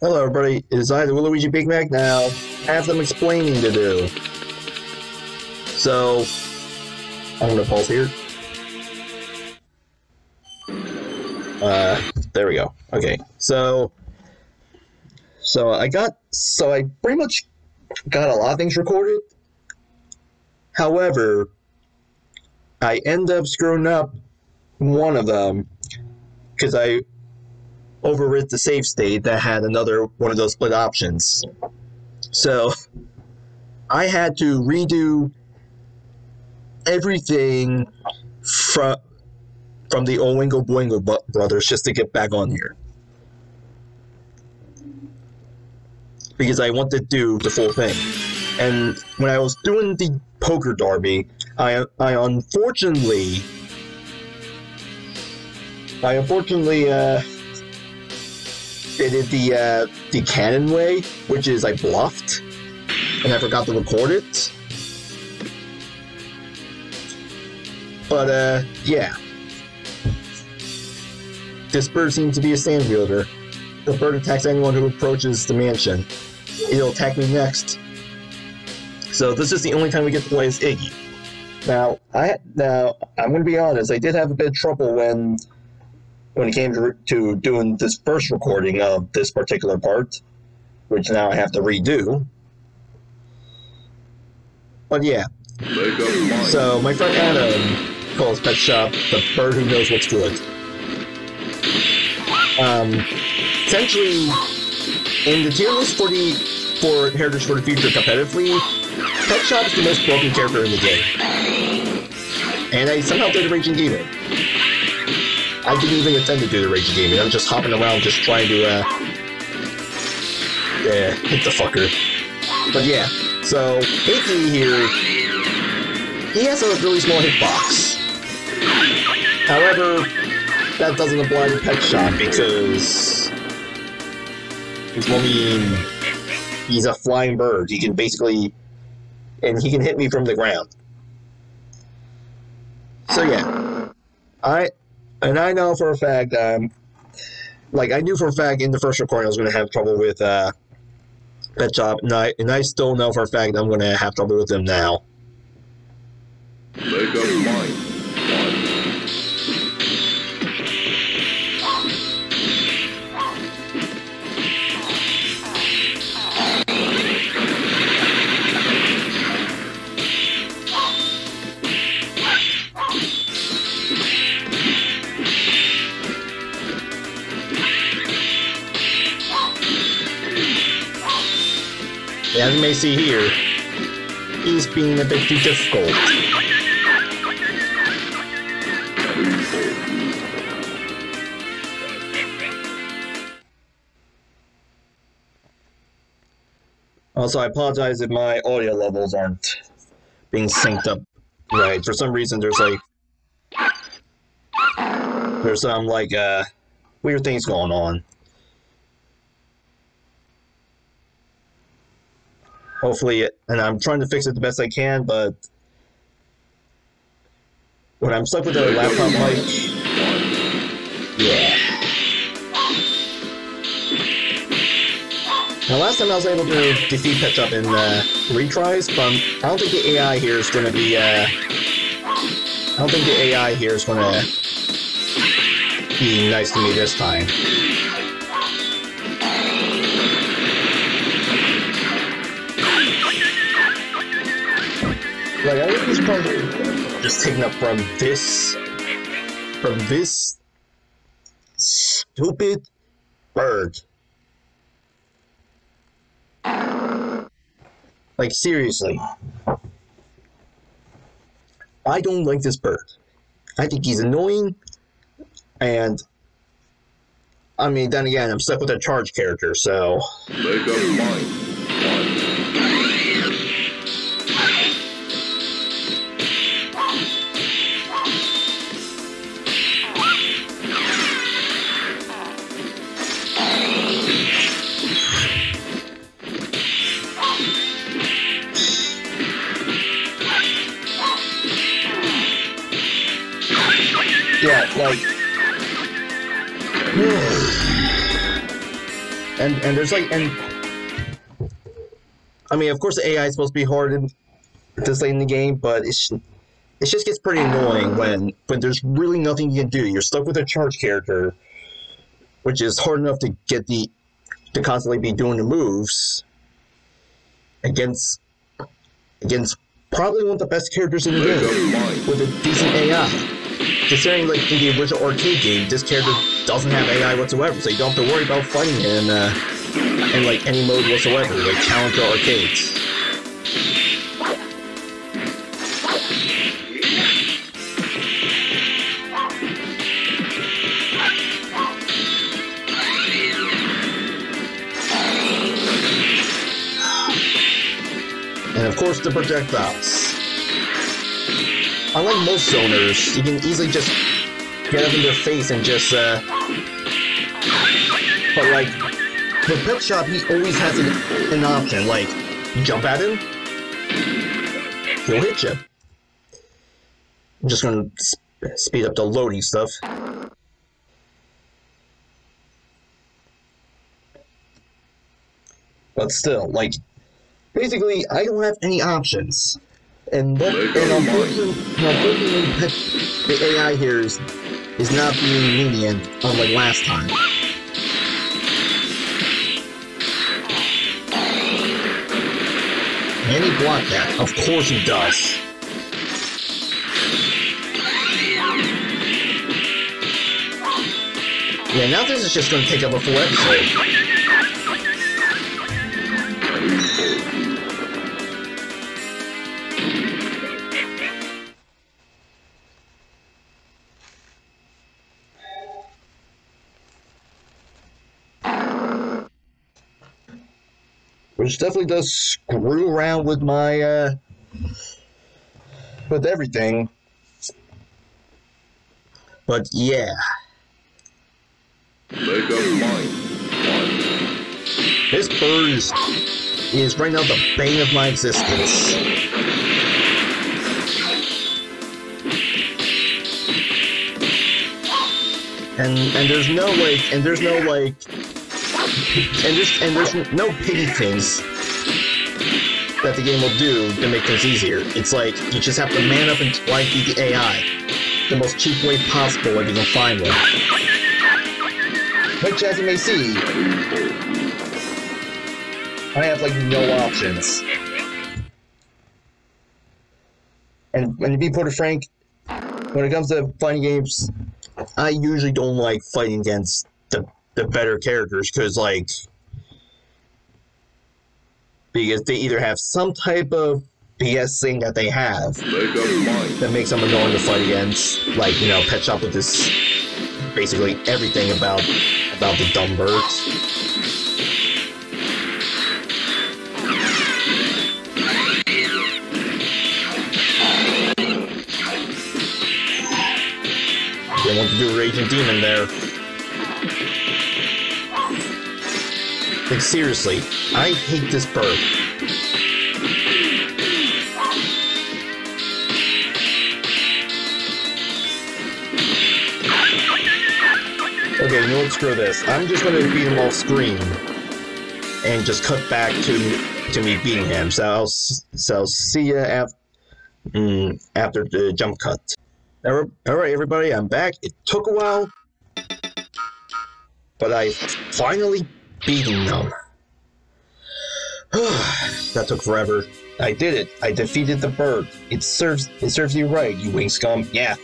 Hello, everybody. It is I, the Luigi Big Mac. Now, I have some explaining to do. So, I'm gonna pause here. Uh, there we go. Okay, so, so I got, so I pretty much got a lot of things recorded. However, I end up screwing up one of them because I overwrit the save state that had another one of those split options. So I had to redo everything from from the Oingo Boingo brothers just to get back on here. Because I want to do the full thing. And when I was doing the poker D'Arby, I I unfortunately I unfortunately uh did it the uh the canon way, which is I bluffed and I forgot to record it. But uh yeah. This bird seems to be a Stand wielder. The bird attacks anyone who approaches the mansion. It'll attack me next. So this is the only time we get to play as Iggy. Now, I now I'm going to be honest. I did have a bit of trouble when when it came to, to doing this first recording of this particular part, which now I have to redo. But yeah, so my friend Adam calls Pet Shop the bird who knows what's good. Um, essentially, in the tier list for the for Heritage for the Future competitively, Pet Shop is the most broken character in the game. And I somehow did a Raging Demon. I didn't even intend to do the Raging Demon. I'm just hopping around just trying to, uh... Yeah, hit the fucker. But yeah, so, Iggy here, he has a really small hitbox. However, that doesn't apply to Pet Shop because... I mean, he's a flying bird. He can basically... And he can hit me from the ground. So yeah, I and I know for a fact, um, like I knew for a fact in the first recording I was going to have trouble with uh, Pet Shop, and I and I still know for a fact I'm going to have trouble with them now. As you may see here, he's being a bit too difficult. Also, I apologize if my audio levels aren't being synced up right. For some reason, there's like there's some like uh weird things going on. Hopefully, and I'm trying to fix it the best I can, but when I'm stuck with a laptop mic, yeah. Now, last time I was able to defeat Pet Shop in uh, retries, but I don't think the AI here is going to be. Uh, I don't think the AI here is going to be nice to me this time. Like I think he's probably just taken up from this, from this stupid bird. Like seriously, I don't like this bird. I think he's annoying, and I mean, then again, I'm stuck with a charge character, so Make up mind. And and there's like and I mean, of course, the AI is supposed to be hard in this late in the game, but it's it just gets pretty annoying when when there's really nothing you can do. You're stuck with a charge character, which is hard enough to get the to constantly be doing the moves against against probably one of the best characters in the game with a decent AI. Considering like in the original arcade game, this character doesn't have AI whatsoever, so you don't have to worry about fighting in uh, in like any mode whatsoever, like Challenger arcades. And of course the projectiles. Unlike most zoners, you can easily just get up in their face and just uh but like the pet shop he always has an, an option, like jump at him, he'll hit you. I'm just gonna sp- speed up the loading stuff. But still, like basically I don't have any options. And Make and unfortunately, the AI here is is not being lenient unlike last time. And he blocked that. Of course he does. Yeah, now this is just gonna take up a full episode. Which definitely does screw around with my, uh, with everything. But yeah, Make up mind. This bird is, is right now the bane of my existence. And and there's no like and there's no like and there's and there's no pity things that the game will do to make things easier. It's like you just have to man up and beat the AI the most cheap way possible if you can find one. Which, as you may see, I have like no options. And and to be Porter frank, when it comes to fighting games, I usually don't like fighting against the better characters because like because they either have some type of BS thing that they have up that makes them annoying to fight against. Like, you know, Pet Shop with this basically everything about about the dumb birds. They want to do a Raging Demon there. Like seriously, I hate this bird. Okay, you know what? Screw this. I'm just gonna beat him off screen and just cut back to to me beating him. So I'll so I'll see ya after mm, after the jump cut. All right, everybody, I'm back. It took a while, but I finally beaten them. that took forever. I did it. I defeated the bird. It serves it serves you right, you wing scum. Yeah.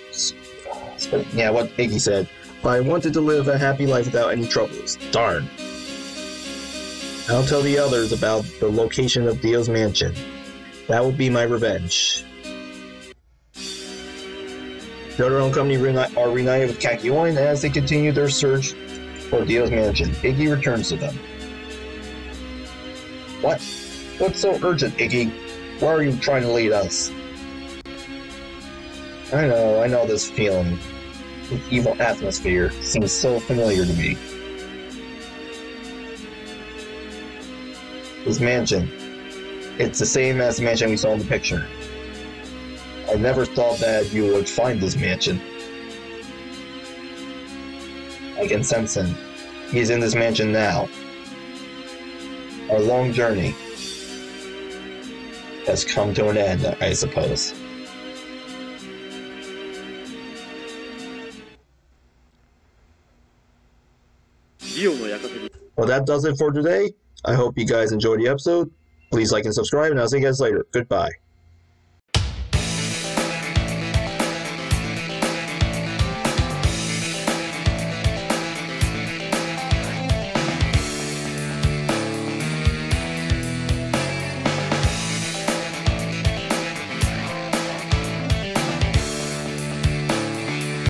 Yeah, what Iggy said. But I wanted to live a happy life without any troubles. Darn. I'll tell the others about the location of Dio's mansion. That will be my revenge. The other company are reunited with Kakyoin as they continue their search for Dio's mansion. Iggy returns to them. What? What's so urgent, Iggy? Where are you trying to lead us? I know, I know this feeling. The evil atmosphere seems so familiar to me. This mansion. It's the same as the mansion we saw in the picture. I never thought that you would find this mansion. I can sense him. He's in this mansion now. our long journey has come to an end, I suppose. Well, that does it for today. I hope you guys enjoyed the episode. Please like and subscribe, and I'll see you guys later. Goodbye.